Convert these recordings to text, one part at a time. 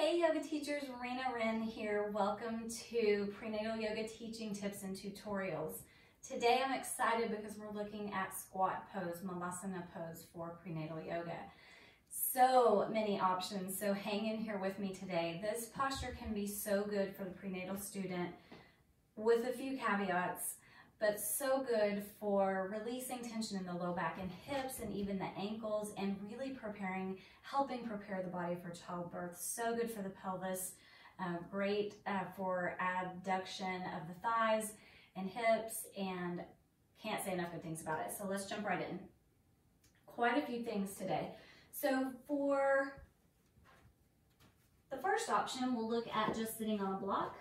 Hey yoga teachers, Rena Wren here. Welcome to Prenatal Yoga Teaching Tips and Tutorials. Today I'm excited because we're looking at squat pose, Malasana pose for prenatal yoga. So many options, so hang in here with me today. This posture can be so good for the prenatal student with a few caveats but so good for releasing tension in the low back and hips and even the ankles and really preparing, helping prepare the body for childbirth. So good for the pelvis, uh, great uh, for abduction of the thighs and hips and can't say enough good things about it. So let's jump right in. Quite a few things today. So for the first option, we'll look at just sitting on a block.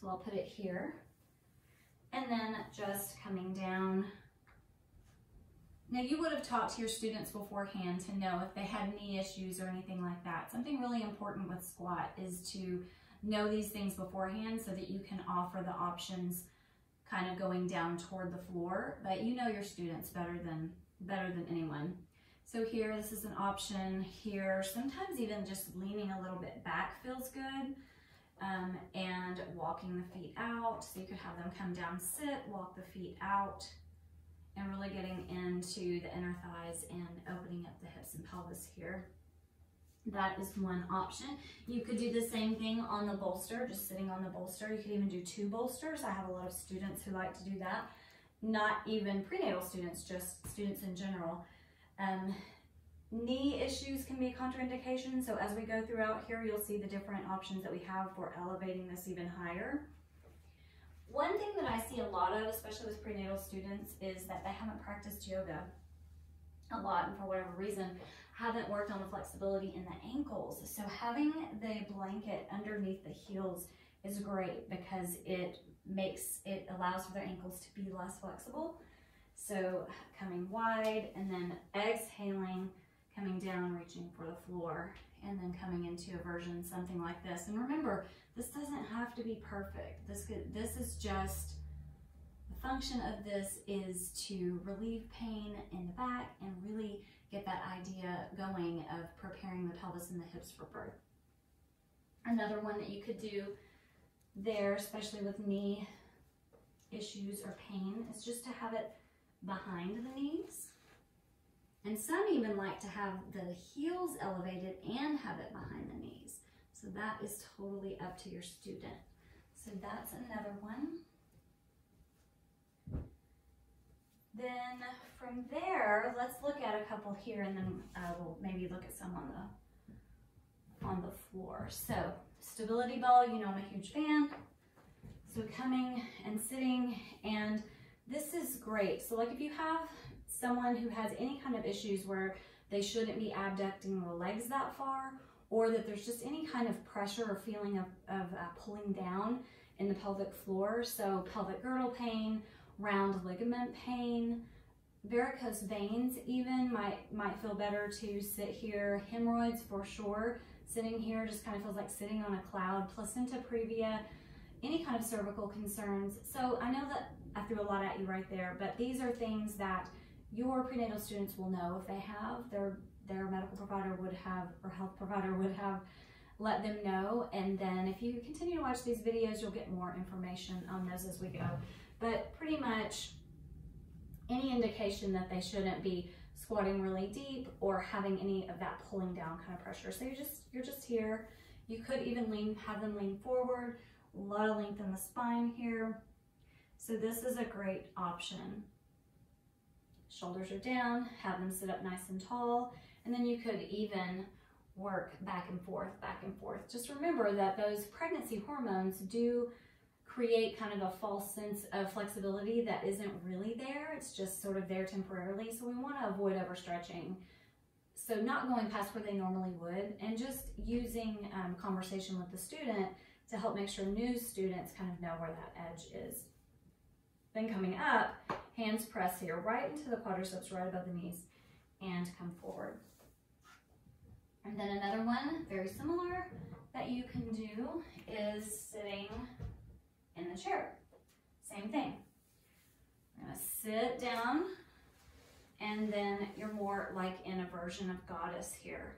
So I'll put it here and then just coming down. Now you would have talked to your students beforehand to know if they had knee issues or anything like that. Something really important with squat is to know these things beforehand so that you can offer the options kind of going down toward the floor, but you know your students better than, better than anyone. So here, this is an option here. Sometimes even just leaning a little bit back feels good um, and walking the feet out. So you could have them come down, sit, walk the feet out, and really getting into the inner thighs and opening up the hips and pelvis here. That is one option. You could do the same thing on the bolster, just sitting on the bolster. You could even do two bolsters. I have a lot of students who like to do that. Not even prenatal students, just students in general. Um, Knee issues can be a contraindication, so as we go throughout here, you'll see the different options that we have for elevating this even higher. One thing that I see a lot of, especially with prenatal students, is that they haven't practiced yoga a lot and for whatever reason haven't worked on the flexibility in the ankles. So having the blanket underneath the heels is great because it makes, it allows for their ankles to be less flexible. So coming wide and then exhaling coming down, reaching for the floor, and then coming into a version something like this. And remember, this doesn't have to be perfect. This, could, this is just, the function of this is to relieve pain in the back and really get that idea going of preparing the pelvis and the hips for birth. Another one that you could do there, especially with knee issues or pain, is just to have it behind the knees and some even like to have the heels elevated and have it behind the knees. So that is totally up to your student. So that's another one. Then from there, let's look at a couple here and then uh, we'll maybe look at some on the, on the floor. So stability ball, you know I'm a huge fan. So coming and sitting and this is great. So like if you have someone who has any kind of issues where they shouldn't be abducting the legs that far or that there's just any kind of pressure or feeling of, of uh, pulling down in the pelvic floor. So pelvic girdle pain, round ligament pain, varicose veins even might, might feel better to sit here. Hemorrhoids for sure. Sitting here just kind of feels like sitting on a cloud. Placenta previa, any kind of cervical concerns. So I know that I threw a lot at you right there, but these are things that your prenatal students will know if they have, their, their medical provider would have, or health provider would have let them know. And then if you continue to watch these videos, you'll get more information on those as we go. But pretty much any indication that they shouldn't be squatting really deep or having any of that pulling down kind of pressure. So you're just, you're just here. You could even lean, have them lean forward, a lot of length in the spine here. So this is a great option. Shoulders are down, have them sit up nice and tall, and then you could even work back and forth, back and forth. Just remember that those pregnancy hormones do create kind of a false sense of flexibility that isn't really there. It's just sort of there temporarily. So we want to avoid overstretching. So not going past where they normally would and just using um, conversation with the student to help make sure new students kind of know where that edge is. Then coming up, hands press here, right into the quadriceps, right above the knees, and come forward. And then another one, very similar, that you can do is sitting in the chair. Same thing. You're gonna sit down, and then you're more like in a version of goddess here.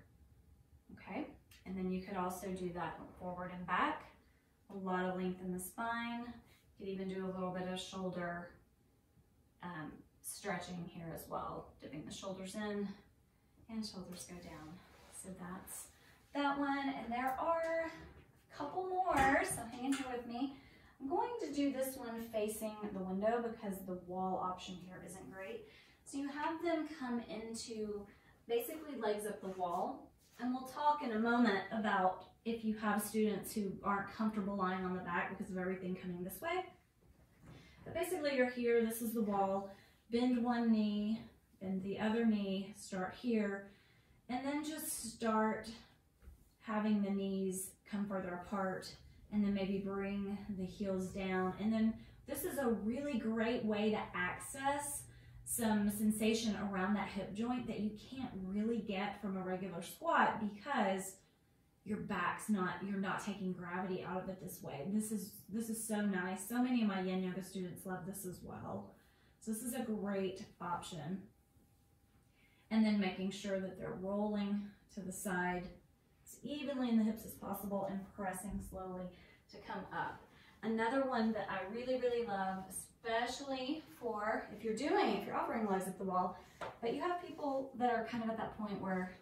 Okay? And then you could also do that forward and back. A lot of length in the spine. You could even do a little bit of shoulder um, stretching here as well. Dipping the shoulders in and shoulders go down. So that's that one. And there are a couple more, so hang in here with me. I'm going to do this one facing the window because the wall option here isn't great. So you have them come into basically legs up the wall. And we'll talk in a moment about if you have students who aren't comfortable lying on the back because of everything coming this way. But basically you're here, this is the wall, bend one knee, bend the other knee, start here, and then just start having the knees come further apart and then maybe bring the heels down. And then this is a really great way to access some sensation around that hip joint that you can't really get from a regular squat because your back's not, you're not taking gravity out of it this way. This is, this is so nice. So many of my yin yoga students love this as well. So this is a great option. And then making sure that they're rolling to the side as evenly in the hips as possible and pressing slowly to come up. Another one that I really, really love, especially for if you're doing, if you're offering legs at the wall, but you have people that are kind of at that point where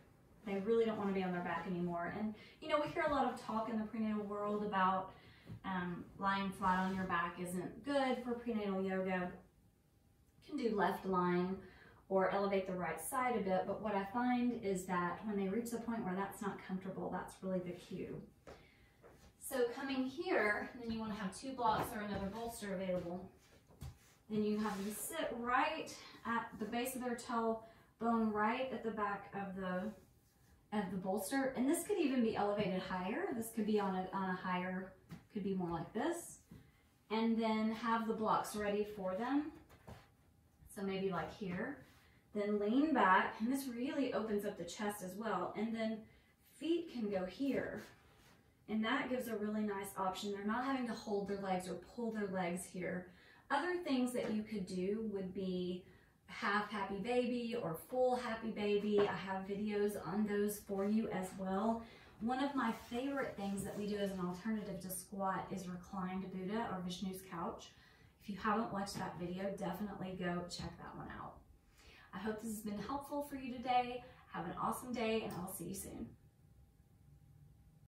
they really don't want to be on their back anymore. And, you know, we hear a lot of talk in the prenatal world about um, lying flat on your back isn't good for prenatal yoga. You can do left lying or elevate the right side a bit. But what I find is that when they reach the point where that's not comfortable, that's really the cue. So coming here, then you want to have two blocks or another bolster available. Then you have them sit right at the base of their toe, bone right at the back of the of the bolster. And this could even be elevated higher. This could be on a, on a higher, could be more like this. And then have the blocks ready for them. So maybe like here. Then lean back, and this really opens up the chest as well. And then feet can go here. And that gives a really nice option. They're not having to hold their legs or pull their legs here. Other things that you could do would be half happy baby or full happy baby. I have videos on those for you as well. One of my favorite things that we do as an alternative to squat is reclined Buddha or Vishnu's couch. If you haven't watched that video, definitely go check that one out. I hope this has been helpful for you today. Have an awesome day and I'll see you soon.